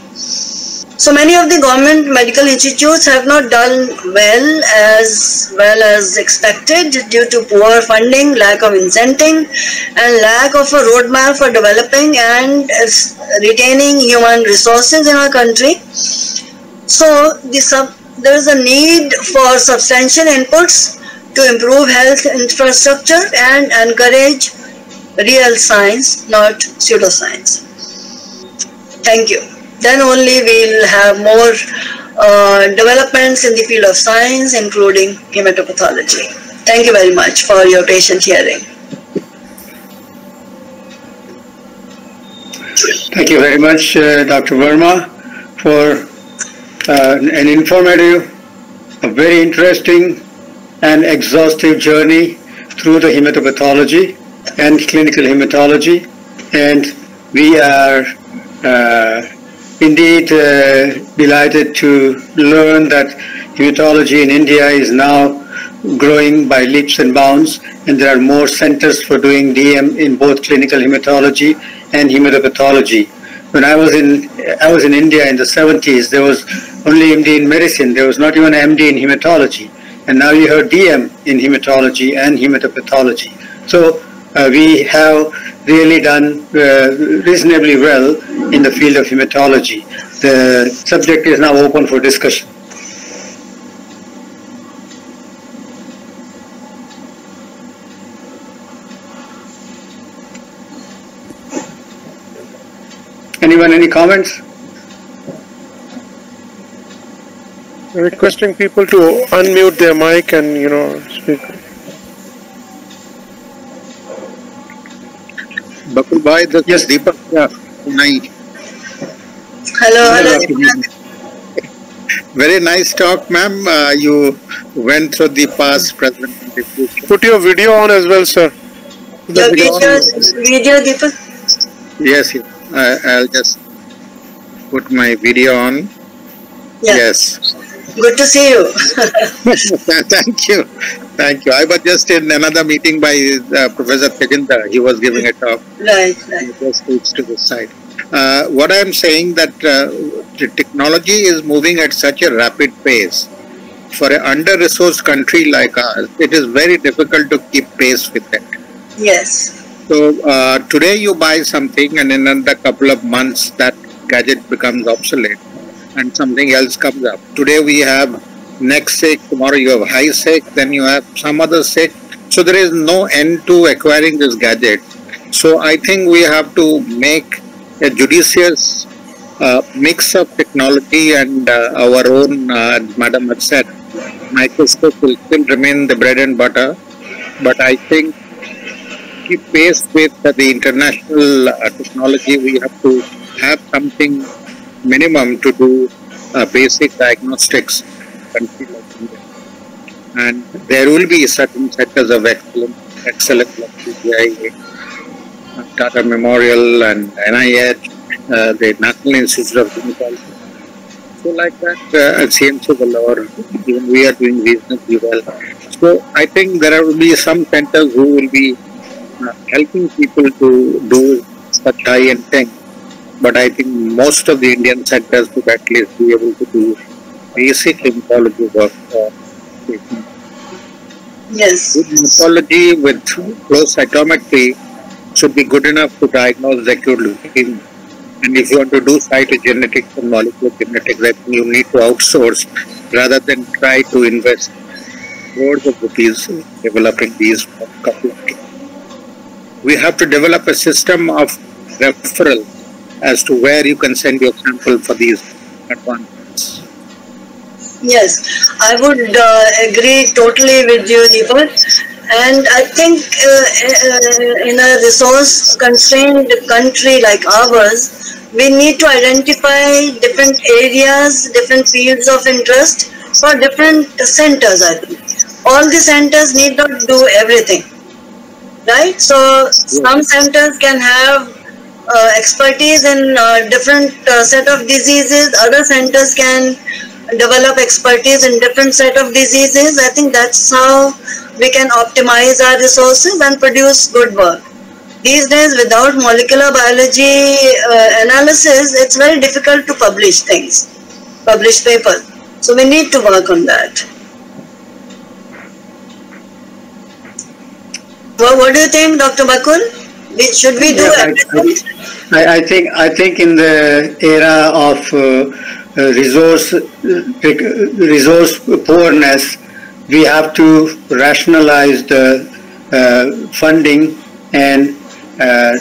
B: So many of the government medical institutes have not done well as well as expected due to poor funding, lack of incenting and lack of a roadmap for developing and retaining human resources in our country. So the there is a need for substantial inputs to improve health infrastructure and encourage real science, not pseudoscience. Thank you then only we'll have more uh, developments in the field of science, including hematopathology. Thank you very much for your patient hearing.
C: Thank you very much, uh, Dr. Varma, for uh, an informative, a very interesting and exhaustive journey through the hematopathology and clinical hematology. And we are uh, indeed uh, delighted to learn that hematology in India is now growing by leaps and bounds and there are more centers for doing DM in both clinical hematology and hematopathology. When I was in I was in India in the 70s, there was only MD in medicine. There was not even MD in hematology, and now you have DM in hematology and hematopathology. So we have really done uh, reasonably well in the field of hematology. The subject is now open for discussion. Anyone, any comments?
A: Requesting people to unmute their mic and, you know, speak.
D: Bakul Bhai, this yes. Deepak yeah.
B: Hello, hello.
D: Very nice talk, ma'am. Uh, you went through the past, present, and the future.
A: Put your video on as well, sir.
B: The video, video, Deepak?
D: Yes, yes. Uh, I'll just put my video on.
B: Yeah.
D: Yes.
B: Good to see you. [LAUGHS]
D: Thank you. Thank you. I was just in another meeting by uh, Professor Tejinder. He was giving a talk.
B: Right, right.
D: just reached to the side. Uh, what I'm saying that uh, technology is moving at such a rapid pace. For an under-resourced country like ours, it is very difficult to keep pace with it.
B: Yes.
D: So uh, today you buy something and in another couple of months that gadget becomes obsolete and something else comes up. Today we have NextSeq, tomorrow you have HiSeq, then you have some other sake. So there is no end to acquiring this gadget. So I think we have to make a judicious uh, mix of technology and uh, our own, uh, Madam had said, microscope will still remain the bread and butter. But I think keep pace with the international uh, technology, we have to have something minimum to do uh, basic diagnostics. And there will be certain sectors of excellence, excellence like CGI, Tata Memorial and NIH, uh, the National Institute of Hematology. So like that, uh, CMC Vellore, even we are doing reasonably well. So I think there will be some centers who will be uh, helping people to do such high-end things but I think most of the Indian centers would at least be able to do basic hematology work for patients.
B: Yes.
D: Good hematology with flow cytometry should be good enough to diagnose acute leukemia. And if you want to do cytogenetics and molecular genetics, then you need to outsource rather than try to invest crores of rupees developing these couple of We have to develop a system of referral as to where you can send your sample for these advancements.
B: Yes, I would uh, agree totally with you, Deepak. And I think uh, uh, in a resource constrained country like ours, we need to identify different areas, different fields of interest for different centers. I think all the centers need not do everything, right? So some centers can have expertise in uh, different uh, set of diseases. Other centers can develop expertise in different set of diseases. I think that's how we can optimize our resources and produce good work. These days, without molecular biology uh, analysis, it's very difficult to publish things, publish papers. So we need to work on that. Well, what do you think, Dr. Bakul? Should we do
C: Yeah, I-? I, think I think in the era of uh, uh, resource resource poorness, we have to rationalize the uh, funding and uh,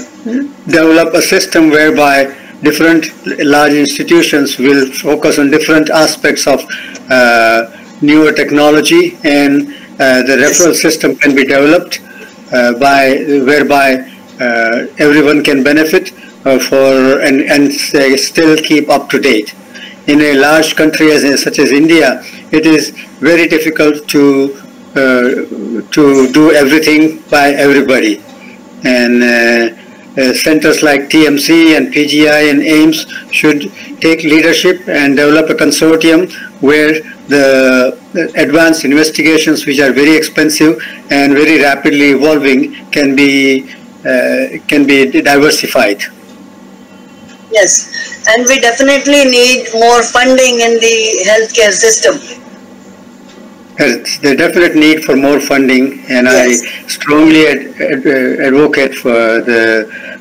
C: develop a system whereby different large institutions will focus on different aspects of uh, newer technology and uh, the referral system can be developed uh, by whereby everyone can benefit uh, for and, and still keep up to date. In a large country as such as India, it is very difficult to uh, to do everything by everybody, and uh, uh, centers like TMC and PGI and AIIMS should take leadership and develop a consortium where the advanced investigations, which are very expensive and very rapidly evolving, can be uh, can be diversified.
B: Yes, and we definitely need more funding in the healthcare system.
C: There's the definite need for more funding, and
B: Yes.
C: I strongly ad, ad, uh, advocate for the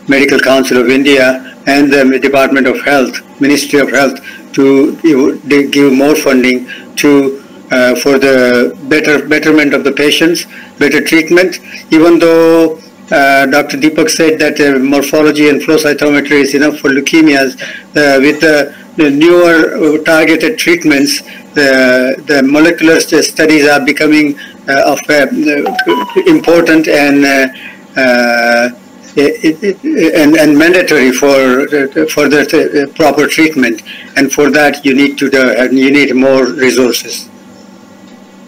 C: Medical Council of India and the Department of Health, Ministry of Health, to give, give more funding to uh, for the better betterment of the patients, better treatment. Even though uh, Dr. Deepak said that uh, morphology and flow cytometry is enough for leukemias, uh, with the, the newer uh, targeted treatments, the, the molecular st- studies are becoming uh, of uh, important and uh, uh, it, it, and, and mandatory for for the uh, proper treatment, and for that you need to do, you need more resources.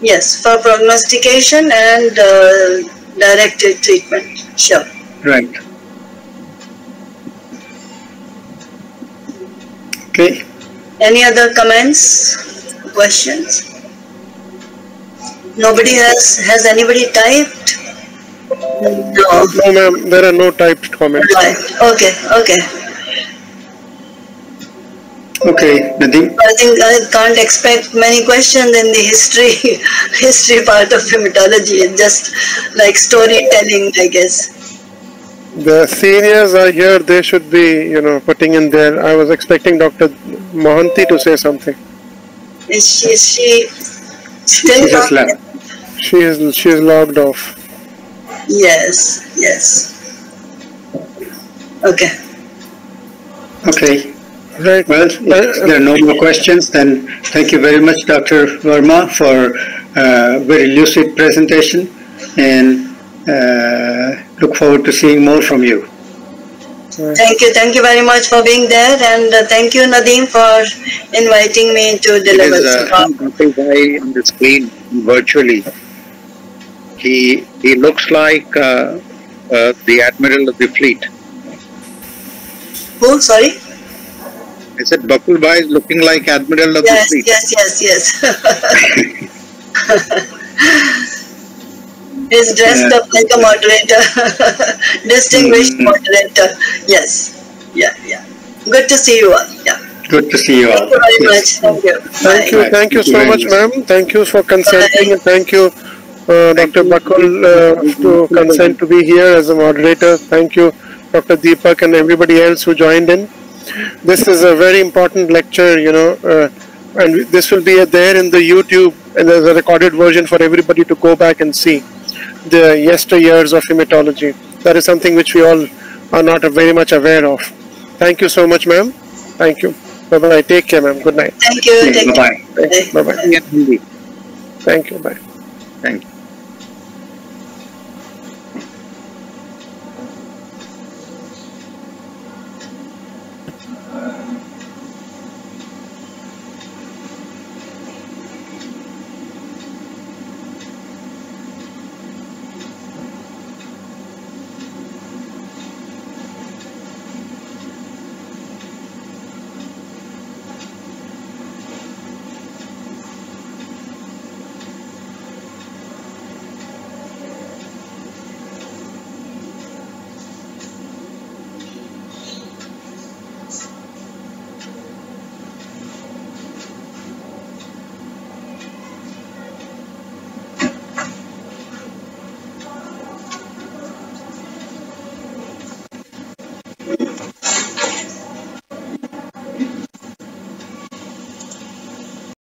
B: Yes, for prognostication and uh, directed treatment. Sure.
C: Right. Okay.
B: Any other comments, questions? Nobody has, has anybody typed? No.
A: No, ma'am, there are no typed comments.
B: Right. Okay, okay.
C: Okay, Nadeem.
B: I think I can't expect many questions in the history, [LAUGHS] history part of hematology. It's just like storytelling, I guess.
A: The seniors are here, they should be, you know, putting in there. I was expecting Dr. Mohanty to say something.
B: Is she, is she still
C: She
B: talking?
A: She is, she is logged off.
B: Yes, yes. Okay.
C: Okay.
A: Right.
C: Well, if there are no more questions, then thank you very much, Dr. Varma, for uh, very lucid presentation, and uh, look forward to seeing more from you.
B: Thank you. Thank you very much for being there. And uh, thank you, Nadeem, for inviting me to deliver
D: is
B: this
D: uh,
B: talk.
D: Uncle Guy on the screen virtually. He he looks like uh, uh, the admiral of the fleet.
B: Who? Sorry?
D: I said Bakul Bhai is looking like admiral of
B: Yes,
D: the fleet.
B: yes, yes, yes. He's dressed
C: Yeah.
B: up like a moderator, [LAUGHS] distinguished
C: Mhm.
B: moderator. Yes, yeah, yeah. Good to see you all. Yeah.
C: Good to see you all.
B: Thank you very much.
C: Yes.
B: Thank you.
A: Thank you,
C: Right.
A: thank you
C: Thank you
A: so much,
C: much.
A: ma'am. Thank you for consenting, and thank you, uh, Dr. Bakul, uh, to consent to be here as a moderator. Thank you, Dr. Deepak, and everybody else who joined in. This is a very important lecture, you know, uh, and this will be there in the YouTube, and there's a recorded version for everybody to go back and see the yesteryears of hematology. That is something which we all are not very much aware of. Thank you so much, ma'am. Thank you. Bye bye. Take care, ma'am. Good night.
B: Thank you. Take care.
C: Bye-bye.
B: Namaste.
A: Bye bye. Thank you. Bye.